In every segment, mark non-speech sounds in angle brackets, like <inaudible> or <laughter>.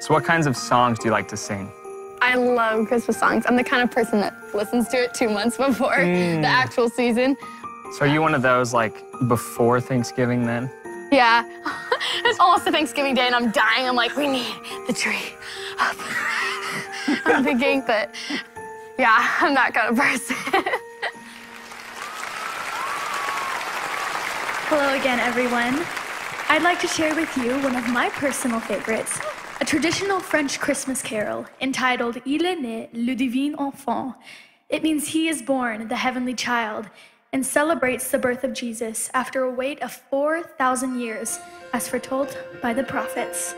So, what kinds of songs do you like to sing? I love Christmas songs. I'm the kind of person that listens to it two months <laughs> before the mm. actual season. So, are you one of those like before Thanksgiving then? Yeah. <laughs> it's almost a Thanksgiving Day and I'm dying. I'm like, we need the tree up. <laughs> I'm thinking, but yeah, I'm that kind of person. Hello again, everyone. I'd like to share with you one of my personal favorites, a traditional French Christmas carol entitled Il est né le divin enfant. It means he is born, the heavenly child, and celebrates the birth of Jesus after a wait of 4,000 years, as foretold by the prophets.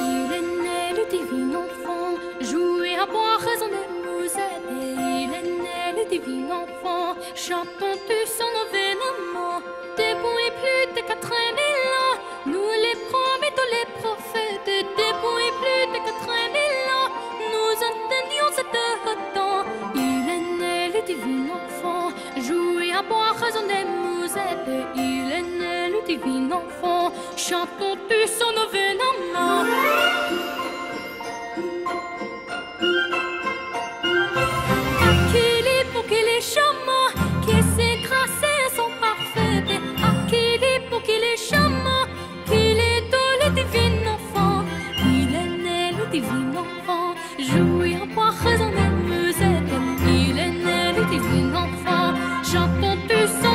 Il est né le divin enfant, jouez à boire, raisonnez, nous aider. Il est né le divin enfant, chantons tous son événement. jouer à boire, raisonner musette. Il est né le divin enfant, chantons tous son événement. Qu'il est beau, qu'il est charmant, qu'il s'est grassé son parfait. Ah, qu'il est beau, qu'il est charmant, qu'il est dans le divin enfant. Il est né le divin enfant, jouer à boire, raisonner through so